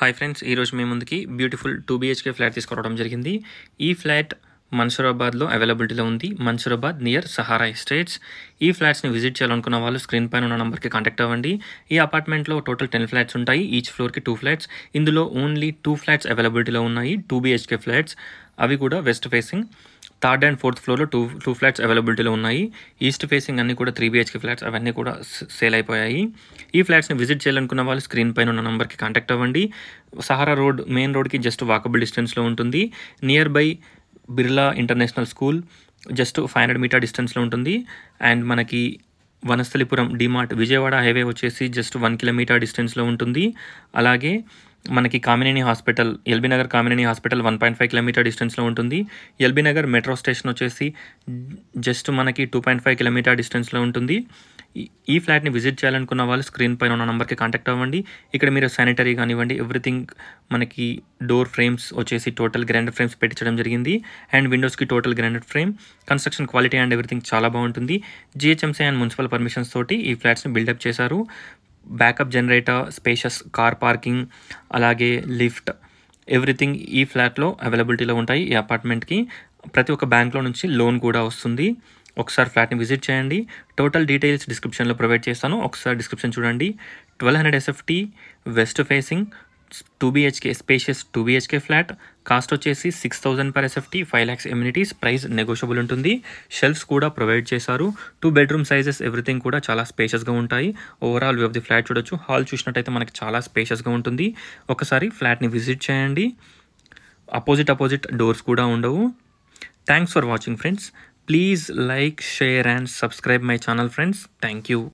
Hi friends ఈరోజు మీ ముందుకి beautiful two BHK flat తీసుకురావడం జరిగింది. ఈ ఫ్లాట్ మన్సూరాబాద్లో అవైలబిలిటీలో ఉంది. Mansoorabad near Sahara estates. ఈ ఫ్లాట్స్ని విజిట్ చేయాలనుకున్న వాళ్ళు స్క్రీన్ పైన ఉన్న నెంబర్కి కాంటాక్ట్ అవ్వండి. ఈ అపార్ట్మెంట్లో టోటల్ టెన్ ఫ్లాట్స్ ఉంటాయి. ఈచ్ ఫ్లోర్కి టూ ఫ్లాట్స్. ఇందులో ఓన్లీ టూ ఫ్లాట్స్ అవైలబిలిటీలో ఉన్నాయి. Two BHK flats. అవి కూడా west facing. Third and fourth ఫ్లోర్లో టూ టూ ఫ్లాట్స్ అవైలబిలిటీలో ఉన్నాయి. ఈస్ట్ ఫేసింగ్ అన్ని కూడా త్రీ బీహెచ్కే ఫ్లాట్స్ అవన్నీ కూడా సేల్ అయిపోయాయి. ఈ ఫ్లాట్స్ని విజిట్ చేయాలనుకున్న వాళ్ళు స్క్రీన్ పైన ఉన్న నెంబర్కి కాంటాక్ట్ అవ్వండి. సహారా రోడ్ మెయిన్ రోడ్కి జస్ట్ వాకబుల్ డిస్టెన్స్లో ఉంటుంది. Near by Birla international school just five hundred metre డిస్టెన్స్లో ఉంటుంది. అండ్ మనకి వనస్థలిపురం డిమార్ట్ విజయవాడ హైవే వచ్చేసి జస్ట్ వన్ కిలోమీటర్ డిస్టెన్స్లో ఉంటుంది. అలాగే మనకి Kamineni hospital LB Nagar Kamineni hospital one point five kilometre డిస్టెన్స్లో ఉంటుంది. ఎల్బీ నగర్ మెట్రో స్టేషన్ వచ్చేసి జస్ట్ మనకి టూ పాయింట్ ఫైవ్ కిలోమీటర్ డిస్టెన్స్లో ఉంటుంది. ఈ- ఫ్లాట్ని విజిట్ చేయాలనుకున్న వాళ్ళు స్క్రీన్ పైన ఉన్న నెంబర్కి కాంటాక్ట్ అవ్వండి. ఇక్కడ మీరు శానిటరీ కానివ్వండి ఎవ్రీథింగ్ మనకి డోర్ ఫ్రేమ్స్ వచ్చేసి టోటల్ గ్రాండెడ్ ఫ్రేమ్స్ పెట్టించడం జరిగింది. And విండోస్కి total branded frame construction quality and everything చాలా బాగుంటుంది. జిహెచ్ఎంసీ అండ్ మున్సిపల్ పర్మిషన్స్ తోటి ఈ ఫ్లాట్స్ని బిల్డప్ చేశారు. Backup generator spacious car parking అలాగే లిఫ్ట్ ఎవ్రీథింగ్ ఈ ఫ్లాట్లో అవైలబిలిటీలో ఉంటాయి. ఈ అపార్ట్మెంట్కి ప్రతి ఒక్క బ్యాంక్లో నుంచి లోన్ కూడా వస్తుంది. ఒకసారి ఫ్లాట్ని విజిట్ చేయండి. టోటల్ డీటెయిల్స్ డిస్క్రిప్షన్లో ప్రొవైడ్ చేస్తాను. ఒకసారి డిస్క్రిప్షన్ చూడండి. Twelve hundred SFT west facing two BHK spacious two BHK flat cost వచ్చేసి six thousand per SFT five lakhs amenities price negotiable ఉంటుంది. షెల్ఫ్స్ కూడా ప్రొవైడ్ చేశారు. టూ బెడ్రూమ్ సైజెస్ ఎవ్రీథింగ్ కూడా చాలా స్పేషియస్గా ఉంటాయి. Overall view of the flat చూడొచ్చు. Hall చూసినట్టయితే మనకి చాలా స్పేషియస్గా ఉంటుంది. ఒకసారి ఫ్లాట్ని విజిట్ చేయండి. అపోజిట్ అపోజిట్ డోర్స్ కూడా ఉండవు. Thanks for watching friends please like share and subscribe my channel friends thank you